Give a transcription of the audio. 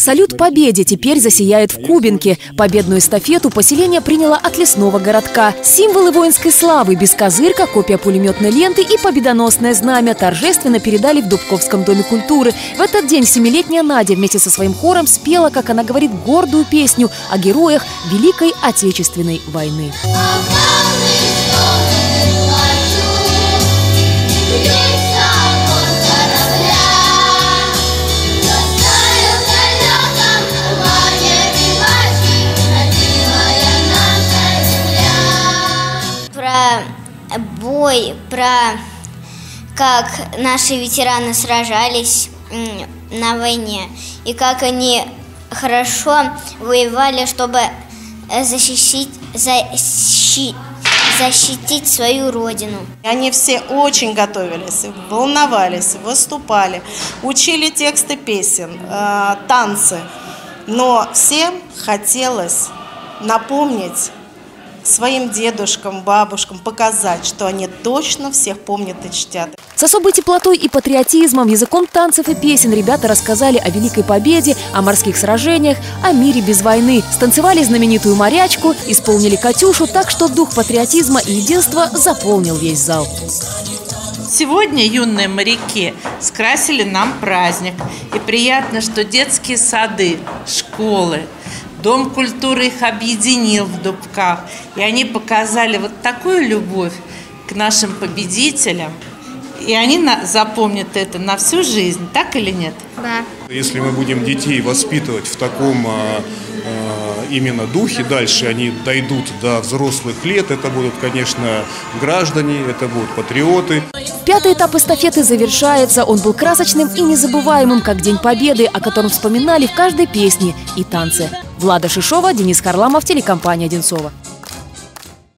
Салют Победе теперь засияет в Кубинке. Победную эстафету поселение приняло от лесного городка. Символы воинской славы, бескозырка, копия пулеметной ленты и победоносное знамя торжественно передали в Дубковском доме культуры. В этот день семилетняя Надя вместе со своим хором спела, как она говорит, гордую песню о героях Великой Отечественной войны. про бой, про как наши ветераны сражались на войне и как они хорошо воевали, чтобы э, защитить, защи- защитить свою родину. Они все очень готовились, волновались, выступали, учили тексты песен, э, танцы. Но всем хотелось напомнить своим дедушкам, бабушкам, показать, что они точно всех помнят и чтят. С особой теплотой и патриотизмом, языком танцев и песен ребята рассказали о Великой Победе, о морских сражениях, о мире без войны. Станцевали знаменитую «Морячку», исполнили «Катюшу», так что дух патриотизма и единства заполнил весь зал. Сегодня юные моряки скрасили нам праздник. И приятно, что детские сады, школы, Дом культуры их объединил в Дубках. И они показали вот такую любовь к нашим победителям. И они на, запомнят это на всю жизнь, так или нет? Да. Если мы будем детей воспитывать в таком а, а, именно духе, дальше они дойдут до взрослых лет, это будут, конечно, граждане, это будут патриоты. Пятый этап эстафеты завершается. Он был красочным и незабываемым, как День Победы, о котором вспоминали в каждой песне и танце. Влада Шишова, Денис Харламов, телекомпания «Одинцова».